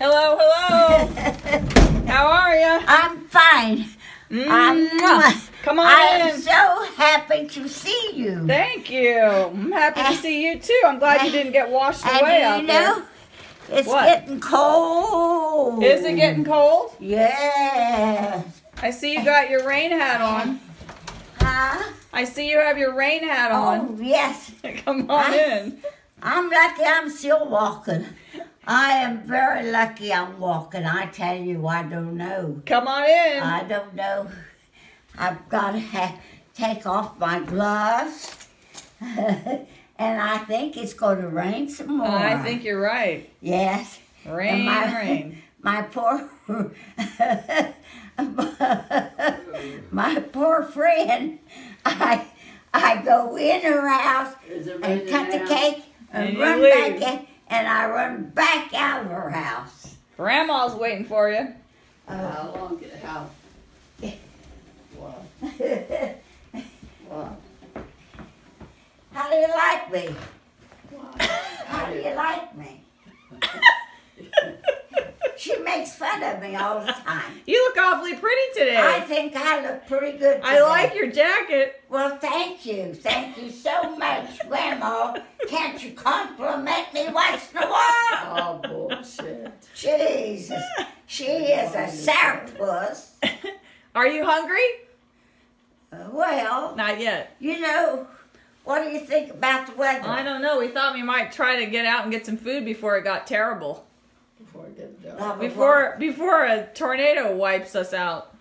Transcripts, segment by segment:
Hello, hello. How are you? I'm fine. Mm-hmm. I'm, Come on I'm in. so happy to see you. Thank you. I'm happy to eh. see you too. I'm glad you eh. didn't get washed away you out know, it's What? getting cold. Is it getting cold? Yes. I see you got your rain hat on. Huh? I see you have your rain hat oh, on. Oh, yes. Come on in. I'm lucky I'm still walking. I am very lucky I'm walking. I tell you, I don't know. Come on in. I don't know. I've got to ha- take off my gloves. and I think it's going to rain some more. I think you're right. Yes. Rain, my, rain. My poor, my poor friend. I, I go in her house and cut the cake and, And run leave. back in, and I run back out of her house. Grandma's waiting for you. How long, how? What, what? How do you like me? What? How do you like me? she makes fun of me all the time. You look awfully pretty today. I think I look pretty good today. I like your jacket. Well, thank you. Thank you so much, Grandma. Can't you compliment me once in a while? Oh, bullshit. Jesus. She is a sourpuss. Are you hungry? Uh, well, Not yet. you know, what do you think about the weather? I don't know. We thought we might try to get out and get some food before it got terrible. Before I get done. Blah, blah, Before before a tornado wipes us out.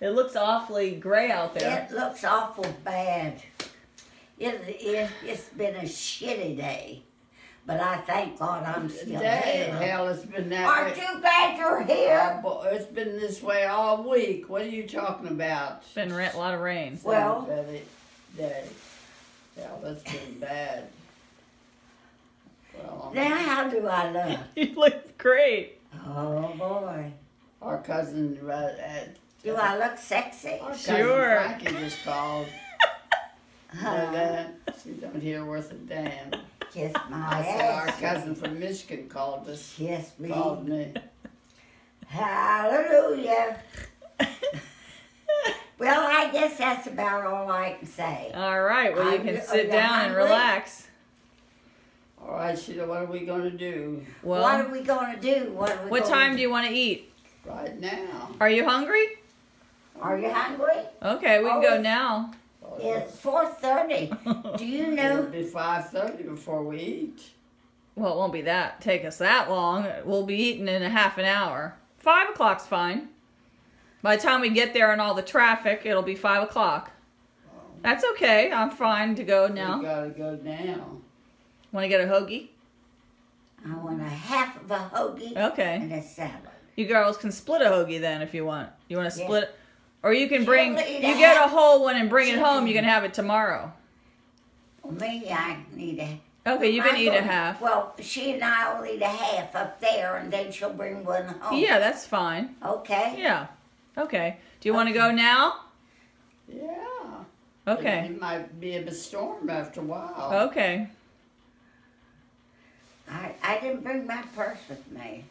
It looks awfully gray out there. It looks awful bad. It, it, it's been a shitty day. But I thank God I'm still Day, here. hell, it's been that Aren't way. you glad you're here? Oh, boy, it's been this way all week. What are you talking about? It's been ra- a lot of rain. Well- Betty, Day. Hell, that's been bad. Well, Now, how do I look? You look great. Oh, boy. our cousin, uh, at, Do I look sexy? our cousin Sure. Frankie just called. Know Uh, that? She don't hear worth a damn. kiss my I said our cousin from Michigan called us. Kiss me. Called me. Hallelujah. Well, I guess that's about all I can say. All right. Well, you Are can you- are sit you down and relax. All right, Sheila, what are we gonna do what are we going to do? What, are we what time do you want to eat? right now? Are you hungry? Are you hungry? Okay, we can Oh, go now. It's 4.30. Do you know? It'll know? be five thirty before we eat. Well, it won't be that take us that long. We'll be eating in a half an hour. Five o'clock's fine. By the time we get there and all the traffic, it'll be five o'clock. That's okay. I'm fine to go We now. gotta go now. Want to get a hoagie? I want a half of a hoagie Okay. and a salad. You girls can split a hoagie then if you want. You want to Yeah. split it? Or you can bring, you get a whole one and bring it home. You can- have it tomorrow. Well, me, I need a. Okay, you can I eat a half. Well, she and I will eat a half up there, and then she'll bring one home. Yeah, that's fine. Okay. Yeah. Okay. Do you want to go now? Yeah. Okay. It might be a storm after a while. Okay. I, I didn't bring my purse with me.